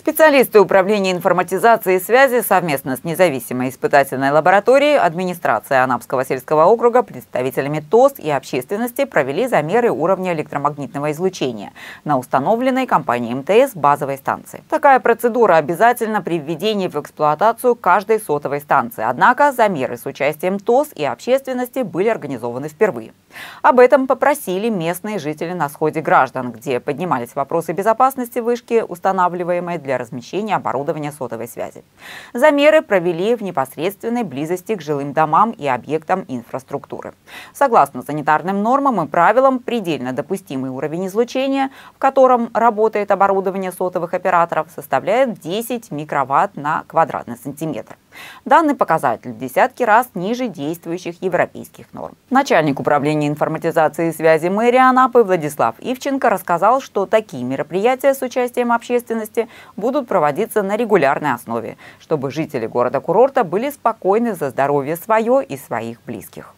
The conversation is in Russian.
Специалисты Управления информатизации и связи совместно с независимой испытательной лабораторией администрации Анапского сельского округа, представителями ТОС и общественности провели замеры уровня электромагнитного излучения на установленной компанией МТС базовой станции. Такая процедура обязательна при введении в эксплуатацию каждой сотовой станции. Однако замеры с участием ТОС и общественности были организованы впервые. Об этом попросили местные жители на сходе граждан, где поднимались вопросы безопасности вышки, устанавливаемой для размещения оборудования сотовой связи. Замеры провели в непосредственной близости к жилым домам и объектам инфраструктуры. Согласно санитарным нормам и правилам, предельно допустимый уровень излучения, в котором работает оборудование сотовых операторов, составляет 10 микроватт на квадратный сантиметр. Данный показатель в десятки раз ниже действующих европейских норм. Начальник управления информатизации и связи мэрии Анапы Владислав Ивченко рассказал, что такие мероприятия с участием общественности будут проводиться на регулярной основе, чтобы жители города-курорта были спокойны за здоровье свое и своих близких.